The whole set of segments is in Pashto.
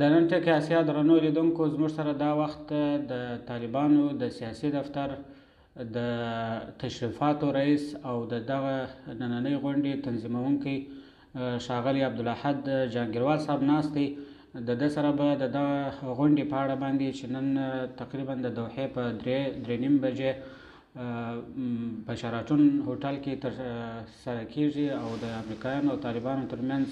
د نن ټک اسیا درنو لیدونکو زموږ سره دا وخت د طالبانو د سیاسي دفتر د تشریفاتو رئیس او د دغه نننۍ غونډې تنظیمونکی ښاغلی عبدالاحد جهانګیروال صاحب ناست دی د ده سره به د دغه غونډې په اړه باندې چې نن تقریبا د دوحې په درې درې نیم بجې په شراتون هوټل کې تر سره کیږي او د امریکایانو او طالبانو ترمنځ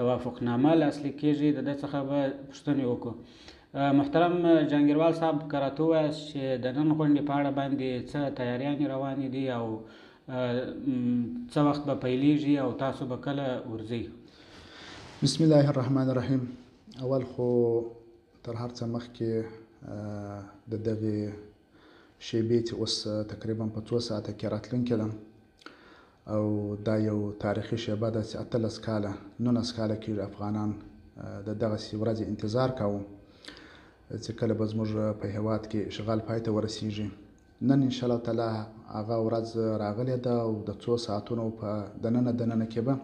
توافق نامه لاسلیک کیږي د ده څخه به پوښتنې وکړو محترم جانګیروال صاحب که راته ووایاست چې د نن غونډې په اړه باندې څه تیاریانې روانې دي او څه وخت به پیلیږي او تاسو به کله ورځئ بسم الله الرحمن الرحیم اول خو تر هر څه مخکې د دغه شیبې چې اوس تقریبا په څو ساعته کې راتلونکې ده او دا یو تاریخي شیبه ده چې اتلس کاله نولس کاله کېږي افغانان د دغسې ورځې انتظار کاوه چې کله به زموږ په هیواد کې اشغال پای ته ورسیږي نن ان شاء الله تعالی هغه ورځ راغلې ده او د څو ساعتونو په دننه دننه کې به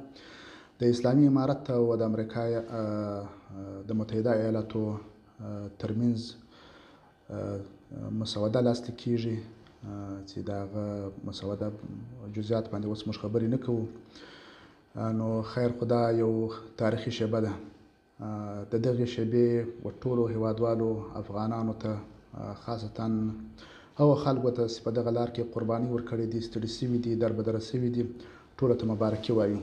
د اسلامي امارت او د امریکا د متحده ایالاتو ترمنځ مسوده لاسلیک کیږي چې دا غو مسوده جزئیات باندې اوس موږ خبرې نه کوو نو خیر خدا یو تاریخي شیبه ده د دغه شیبې و ټولو هیوادوالو افغانانو ته خاصتا هغه خلکو ته چې په دغه لار کې قرباني ورکړې دي ستړي شوي دي دربدره شوي دي ټولو ته مبارکي وایو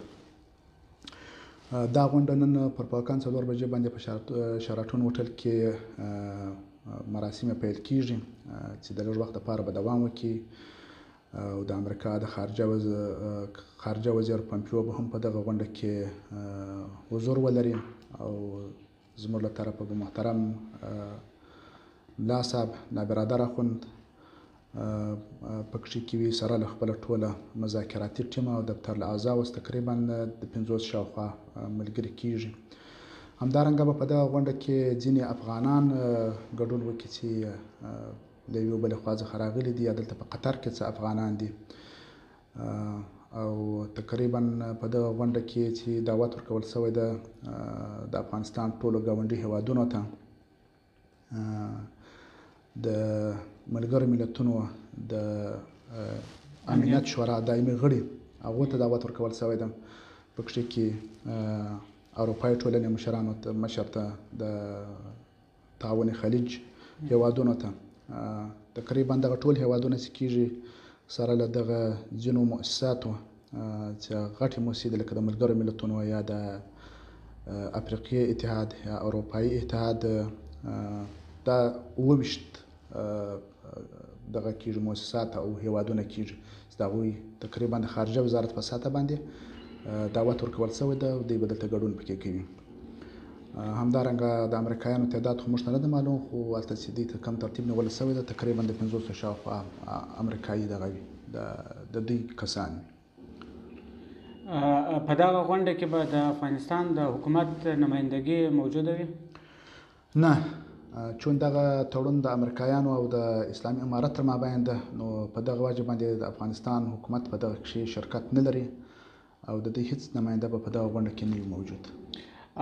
دا غونډه نن پر پاکان څلور بجې باندې په شاراتون هوټل کې مراسم پیل کیږي چې د لږ وخت لپاره به دوام وکړي او د امریکا د خارجه وز... خارجه وزیر پمپیو به هم په دغه غونډه کې حضور ولري او زموږ له طرفه به محترم ملا صاحب نابرادر اخوند پکښې کې وي سره له خپل ټوله مذاکراتي ټیم او دفتر له اعضاو تقریبا د 50 شاوخوا ملګري کیږي همدارنګه به په دغه غونډه کې ځینې افغانان ګډون وکړي چې له یو بل خوا څخه راغلي دي یا دلته په قطر کې څه افغانان دي او تقریبا په دغه غونډه کې چې دعوت ورکول شوی ده د افغانستان ټولو ګاونډي هیوادونو ته د ملګرو ملتونو د امنیت شورا دایمي غړي هغه ته دعوت ورکول شوی ده په کې کې اروپای ټولنې مشرانو ته مشر ته د تعاون خلیج هېوادونو ته تقریبا دغه ټول هېوادونه چې کېږي سره له دغه ځینو مؤسساتو چې غټې موسسې دي لکه د ملګرو ملتونو یا د افریقي اتحاد یا اروپایي اتحاد دا اووه ویشت دغه کیږي مؤسسات او هیوادونه کیږي چې د هغوی تقریبا د خارجه وزارت په سطح باندې دعوت ورکول شوی ده او دوی به دلته ګډون پکې کوي همدارنګه د امریکایانو تعداد خو موږ ته نه ده معلوم خو هلته چې دوی ته کم ترتیب نیول شوی ده تقریبا د پنځوسو شاوخوا امریکایي دغه وي د دوی کسان وي په دغه غونډه کې به د افغانستان د حکومت نمایندګي موجوده وي نه چون دغه تړون د امريکايانو او د اسلامي امارت تر مابين ده نو په دغه وجه باندې د افغانستان حکومت په دغه کښې شرکت نه لري او د دوی هيڅ نماينده به په دغه غونډه کښې نه وي موجود.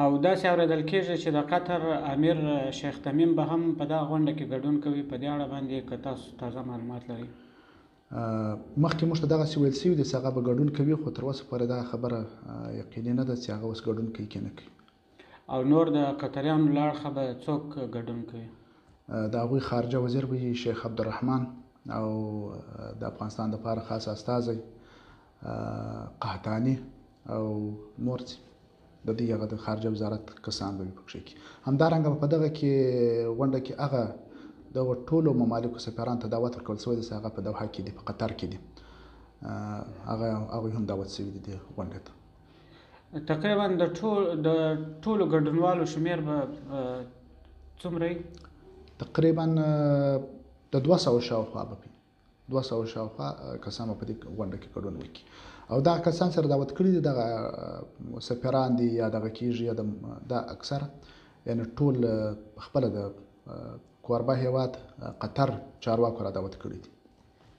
او داسې اورېدل کېږي چې د قطر امير شيخ تميم به هم په دغه غونډه کې ګډون کوي په دې اړه باندې که تاسو تازه معلومات لرئ؟ مخکې موږ ته دغسې ویل شوي دي چې هغه به ګډون کوي خو تر اوسه پورې دا خبره یقیني نه ده چې هغه اوس ګډون کوي که نه کوي. او نور د قطریانو له اړخه به څوک ګډون کوي؟ د هغوی خارجه وزیر به وي شیخ عبدالرحمن او د افغانستان دپاره خاص استازی قحطاني او نور چې د دوی هغه د خارجه وزارت کسان به وي پکښې کې همدارنګه په دغه کې غونډه کې هغه دغو ټولو ممالکو سفیران ته دعوت ورکول شوی دی چې هغه په دوحه کې دي په قطر کې دي هغه هغوی هم دعوت شوي دي دې غونډې ته تقریبا د ټول د ټولو ګډونوالو شمیر به څومره تقریبا د 200 شاوخوا به 200 شاوخوا کسان په دې غونډه کې ګډون وکړي او دا کسان سره دعوت کړي دي دغه سفیران دي یا دغه کیږي یا د اکثر یعنی ټول خپل د کوربه هیواد قطر چارواکو را دعوت کړي دي